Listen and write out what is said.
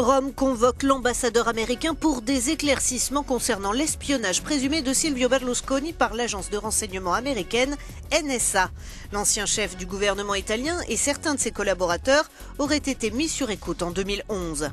Rome convoque l'ambassadeur américain pour des éclaircissements concernant l'espionnage présumé de Silvio Berlusconi par l'agence de renseignement américaine NSA. L'ancien chef du gouvernement italien et certains de ses collaborateurs auraient été mis sur écoute en 2011.